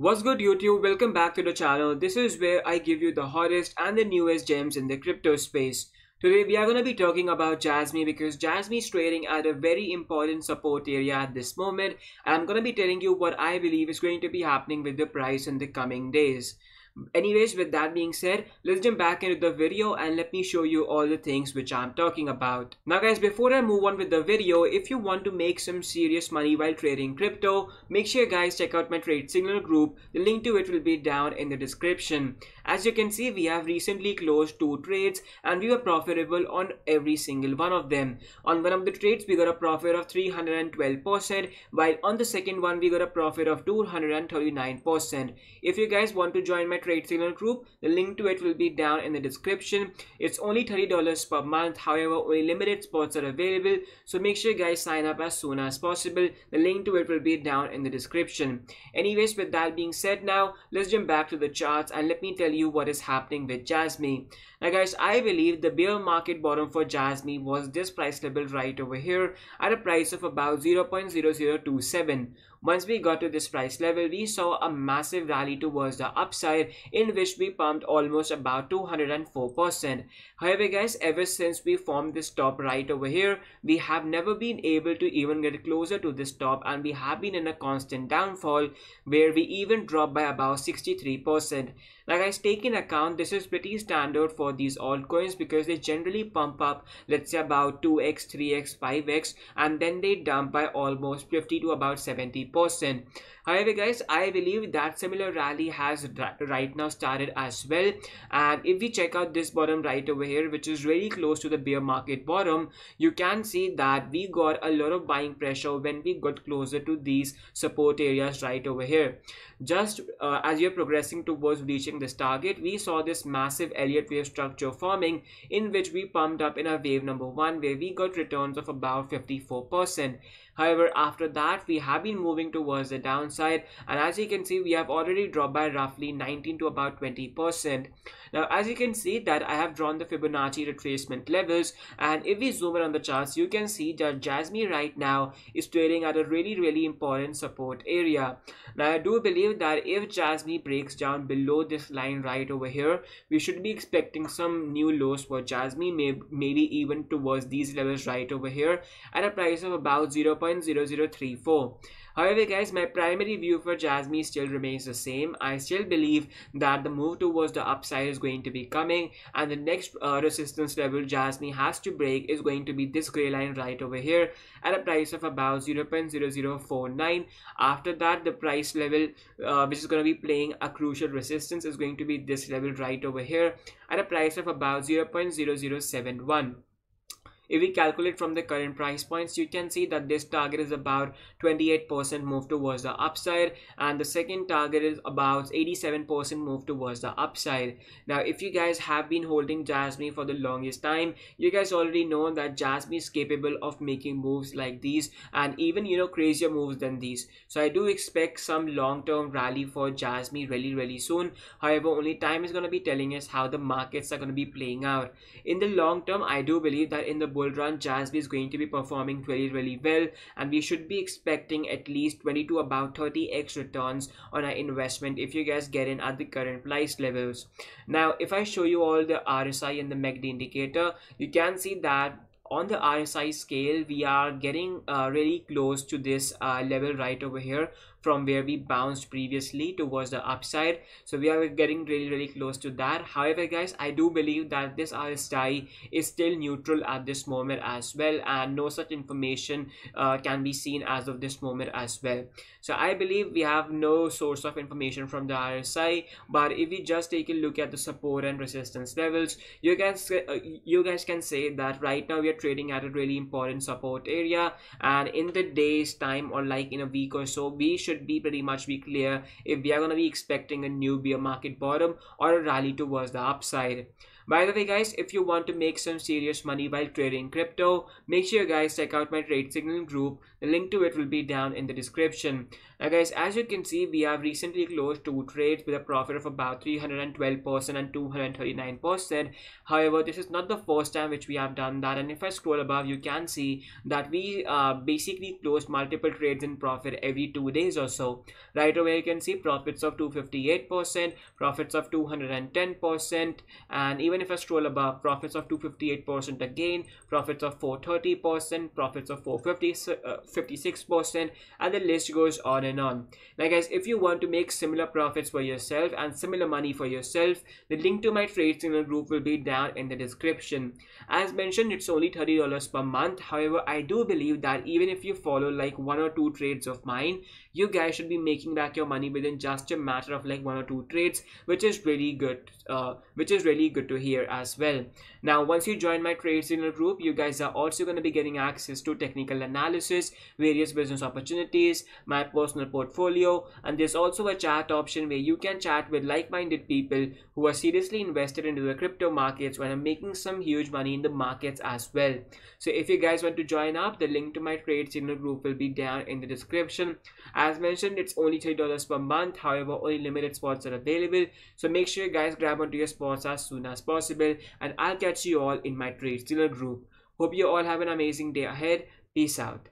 What's good YouTube? Welcome back to the channel. This is where I give you the hottest and the newest gems in the crypto space. Today we are going to be talking about Jasmy because Jasmy is trading at a very important support area at this moment and I'm going to be telling you what I believe is going to be happening with the price in the coming days anyways with that being said let's jump back into the video and let me show you all the things which i'm talking about. Now guys before i move on with the video if you want to make some serious money while trading crypto make sure guys check out my trade signal group. The link to it will be down in the description. As you can see we have recently closed two trades and we were profitable on every single one of them. On one of the trades we got a profit of 312 percent while on the second one we got a profit of 239 percent. If you guys want to join my trade signal group the link to it will be down in the description. It's only $30 per month however only limited spots are available. So make sure you guys sign up as soon as possible. The link to it will be down in the description. Anyways with that being said now let's jump back to the charts and let me tell you what is happening with Jasmy. now guys I believe the bear market bottom for Jasmy was this price level right over here at a price of about 0.0027 once we got to this price level, we saw a massive rally towards the upside in which we pumped almost about 204%. However guys, ever since we formed this top right over here, we have never been able to even get closer to this top and we have been in a constant downfall where we even dropped by about 63%. Now guys, take in account this is pretty standard for these altcoins because they generally pump up let's say about 2x, 3x, 5x and then they dump by almost 50 to about 70%. However guys, I believe that similar rally has right now started as well and if we check out this bottom right over here which is really close to the bear market bottom, you can see that we got a lot of buying pressure when we got closer to these support areas right over here. Just uh, as you're progressing towards reaching this target, we saw this massive Elliott wave structure forming in which we pumped up in our wave number one where we got returns of about 54%. However, after that, we have been moving towards the downside and as you can see, we have already dropped by roughly 19 to about 20%. Now, as you can see that I have drawn the Fibonacci retracement levels and if we zoom in on the charts, you can see that Jasmy right now is trading at a really, really important support area. Now, I do believe that if Jasmy breaks down below this line right over here, we should be expecting some new lows for Jasmy, maybe even towards these levels right over here at a price of about 0.0034. However, guys, my primary view for Jasmy still remains the same. I still believe that the move towards the upside is going to be coming and the next uh, resistance level Jasmy has to break is going to be this gray line right over here at a price of about 0.0049. After that, the price level uh, which is going to be playing a crucial resistance is going to be this level right over here at a price of about 0.0071 if we calculate from the current price points you can see that this target is about 28% move towards the upside and the second target is about 87% move towards the upside. Now if you guys have been holding Jasmy for the longest time you guys already know that Jasmy is capable of making moves like these and even you know crazier moves than these. So I do expect some long-term rally for Jasmy really really soon. However only time is going to be telling us how the markets are going to be playing out. In the long term I do believe that in the bull run Jasmy is going to be performing really really well and we should be expecting at least 20 to about 30x returns on our investment if you guys get in at the current price levels. Now if I show you all the RSI and the MACD indicator you can see that on the RSI scale, we are getting uh, really close to this uh, level right over here from where we bounced previously towards the upside. So we are getting really really close to that. However guys i do believe that this rsi is still neutral at this moment as well and no such information uh, can be seen as of this moment as well. So i believe we have no source of information from the rsi but if we just take a look at the support and resistance levels you guys uh, you guys can say that right now we are trading at a really important support area and in the days time or like in a week or so we should should be pretty much be clear if we are going to be expecting a new bear market bottom or a rally towards the upside by the way guys if you want to make some serious money while trading crypto make sure guys check out my trade signal group. The link to it will be down in the description. Now guys as you can see we have recently closed two trades with a profit of about 312% and 239% however this is not the first time which we have done that. And if I scroll above you can see that we uh, basically closed multiple trades in profit every two days or so. Right away you can see profits of 258% profits of 210% and even if I scroll above profits of 258% again profits of 430% profits of 456% uh, and the list goes on and on. Now guys if you want to make similar profits for yourself and similar money for yourself the link to my trade signal group will be down in the description. As mentioned it's only $30 per month. However I do believe that even if you follow like one or two trades of mine you guys should be making back your money within just a matter of like one or two trades which is really good uh, which is really good to hear as well. Now once you join my trade signal group you guys are also going to be getting access to technical analysis various business opportunities my personal portfolio and there's also a chat option where you can chat with like-minded people who are seriously invested into the crypto markets when i'm making some huge money in the markets as well. So if you guys want to join up the link to my trade signal group will be down in the description. As mentioned it's only $3 per month however only limited spots are available. So make sure you guys grab onto your spots as soon as possible and i'll catch you all in my trade signal group. Hope you all have an amazing day ahead. Peace out